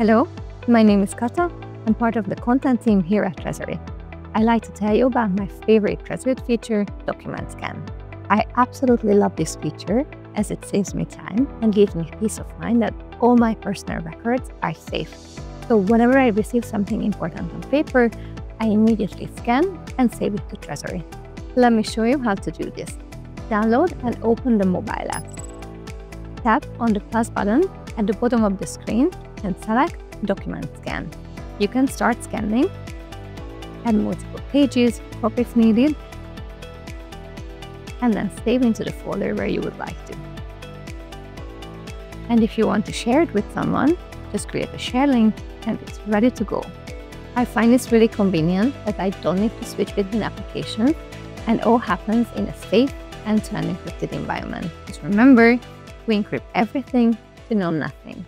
Hello, my name is Kata. I'm part of the content team here at Tresorit. I'd like to tell you about my favorite Tresorit feature, Document Scan. I absolutely love this feature as it saves me time and gives me peace of mind that all my personal records are safe. So whenever I receive something important on paper, I immediately scan and save it to Tresorit. Let me show you how to do this. Download and open the mobile app. Tap on the plus button at the bottom of the screen and select Document Scan. You can start scanning, add multiple pages, copy if needed, and then save into the folder where you would like to. And if you want to share it with someone, just create a share link and it's ready to go. I find this really convenient that I don't need to switch between applications and all happens in a safe end-to-end encrypted environment. Just remember, we encrypt everything to know nothing.